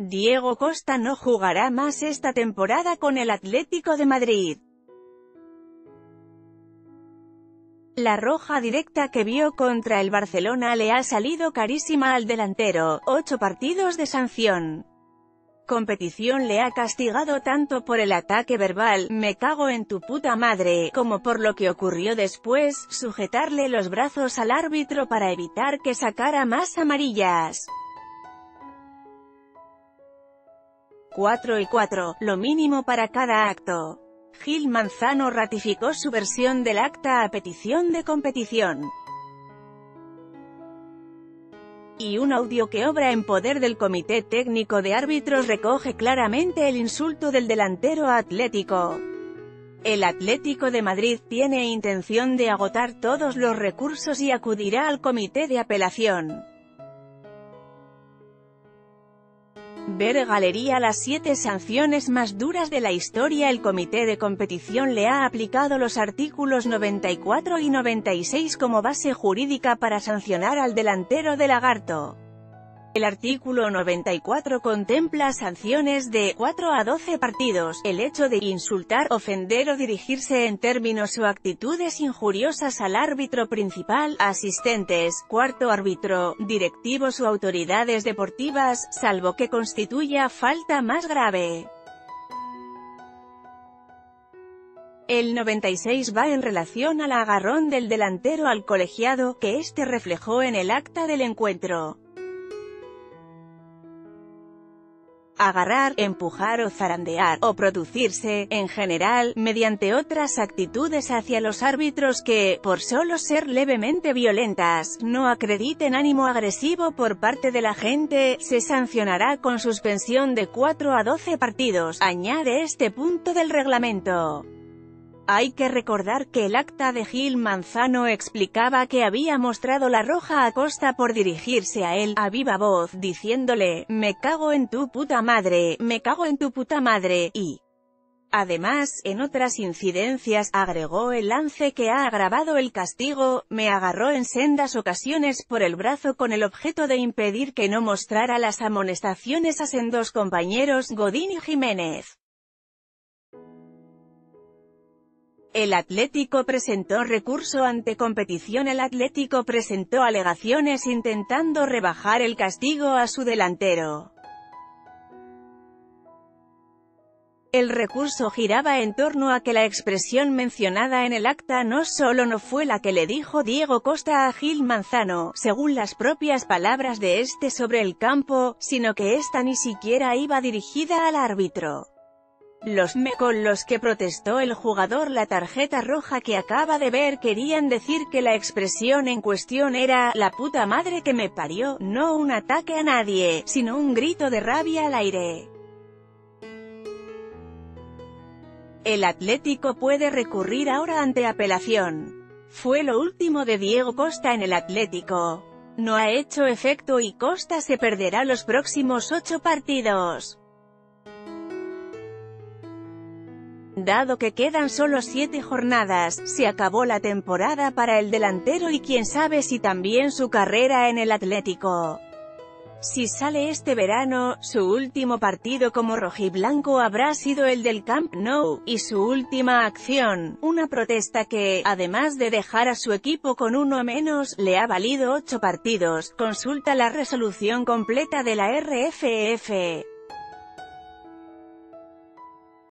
Diego Costa no jugará más esta temporada con el Atlético de Madrid. La roja directa que vio contra el Barcelona le ha salido carísima al delantero, ocho partidos de sanción. Competición le ha castigado tanto por el ataque verbal, me cago en tu puta madre, como por lo que ocurrió después, sujetarle los brazos al árbitro para evitar que sacara más amarillas. 4 y 4, lo mínimo para cada acto. Gil Manzano ratificó su versión del acta a petición de competición. Y un audio que obra en poder del Comité Técnico de Árbitros recoge claramente el insulto del delantero atlético. El Atlético de Madrid tiene intención de agotar todos los recursos y acudirá al Comité de Apelación. Ver Galería Las siete sanciones más duras de la historia El comité de competición le ha aplicado los artículos 94 y 96 como base jurídica para sancionar al delantero de Lagarto. El artículo 94 contempla sanciones de 4 a 12 partidos, el hecho de insultar, ofender o dirigirse en términos o actitudes injuriosas al árbitro principal, asistentes, cuarto árbitro, directivos o autoridades deportivas, salvo que constituya falta más grave. El 96 va en relación al agarrón del delantero al colegiado, que éste reflejó en el acta del encuentro. Agarrar, empujar o zarandear, o producirse, en general, mediante otras actitudes hacia los árbitros que, por solo ser levemente violentas, no acrediten ánimo agresivo por parte de la gente, se sancionará con suspensión de 4 a 12 partidos, añade este punto del reglamento. Hay que recordar que el acta de Gil Manzano explicaba que había mostrado la roja a Costa por dirigirse a él, a viva voz, diciéndole, me cago en tu puta madre, me cago en tu puta madre, y... Además, en otras incidencias, agregó el lance que ha agravado el castigo, me agarró en sendas ocasiones por el brazo con el objeto de impedir que no mostrara las amonestaciones a sendos compañeros Godín y Jiménez. El Atlético presentó recurso ante competición El Atlético presentó alegaciones intentando rebajar el castigo a su delantero. El recurso giraba en torno a que la expresión mencionada en el acta no solo no fue la que le dijo Diego Costa a Gil Manzano, según las propias palabras de este sobre el campo, sino que esta ni siquiera iba dirigida al árbitro. Los me con los que protestó el jugador la tarjeta roja que acaba de ver querían decir que la expresión en cuestión era, la puta madre que me parió, no un ataque a nadie, sino un grito de rabia al aire. El Atlético puede recurrir ahora ante apelación. Fue lo último de Diego Costa en el Atlético. No ha hecho efecto y Costa se perderá los próximos ocho partidos. Dado que quedan solo siete jornadas, se acabó la temporada para el delantero y quién sabe si también su carrera en el Atlético. Si sale este verano, su último partido como rojiblanco habrá sido el del Camp Nou, y su última acción, una protesta que, además de dejar a su equipo con uno menos, le ha valido ocho partidos. Consulta la resolución completa de la RFF.